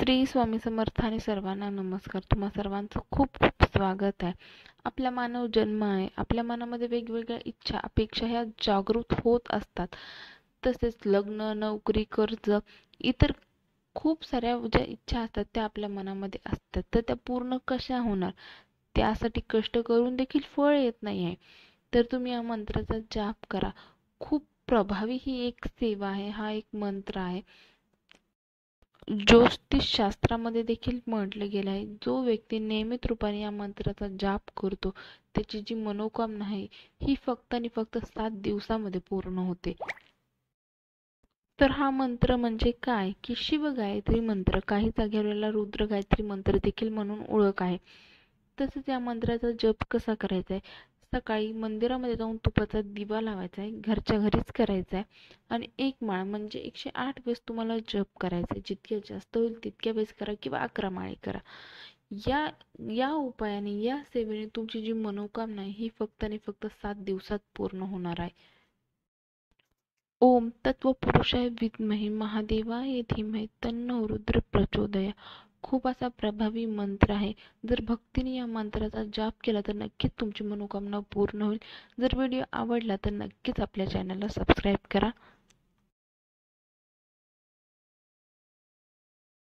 श्री स्वामी समर्थ आणि सर्वांना नमस्कार. तुम्हा सर्वांचं खूप खूप स्वागत आहे. आपला मानव जन्म आहे. आपल्या मनामध्ये वेगवेगळ्या इच्छा अपेक्षा ह्या जागृत होत असतात. तसेच लग्न नोकरी कर्ज इतर खूप साऱ्या ज्या इच्छा असतात त्या आपल्या मनामध्ये असतात. तर त्या पूर्ण कशा होणार? त्यासाठी कष्ट करून देखील फळ येत नाही आहे. तर तुम्ही या मंत्राचा जाप करा. खूप प्रभावी ही एक सेवा आहे. हा एक मंत्र आहे. ज्योतिषशास्त्रामध्ये देखील म्हटलं गेलं आहे जो व्यक्ती नियमित रूपाने या मंत्राचा जाप करतो त्याची जी मनोकामना आहे ही फक्त आणि फक्त सात दिवसामध्ये पूर्ण होते. तर हा मंत्र म्हणजे काय? की शिव गायत्री मंत्र. काही जागेवर रुद्र गायत्री मंत्र देखील म्हणून ओळख आहे. तसेच या मंत्राचा जप कसा करायचा आहे? सकाळी मंदिरामध्ये जाऊन तुपाचा दिवा लावायचा आहे घरच्या घरीच करायचा आहे आणि एक माळ म्हणजे एकशे आठ वेळेस तुम्हाला जप करायचा आहे जितक्या जास्त होईल तितक्या वेळेस करा किंवा अकरा माळे करा. या या उपायाने या सेवेने तुमची जी मनोकामना आहे ही फक्त आणि फक्त सात दिवसात पूर्ण होणार आहे. ओम तत्व पुरुषाय विद्महे महादेवाय धीमहे तन्न रुद्र प्रचोदया खूप असा प्रभावी मंत्र आहे. जर भक्तीने या मंत्राचा जाप केला तर नक्कीच तुमची मनोकामना पूर्ण होईल. जर व्हिडिओ आवडला तर नक्कीच आपल्या चॅनलला सबस्क्राईब करा.